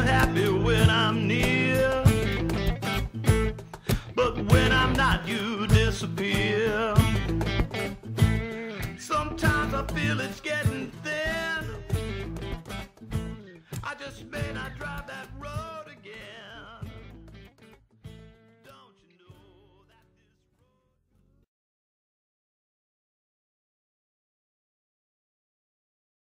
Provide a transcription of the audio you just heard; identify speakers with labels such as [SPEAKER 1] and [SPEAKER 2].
[SPEAKER 1] feel happy when I'm near. But when I'm not, you disappear. Sometimes I feel it's getting thin. I just may not drive.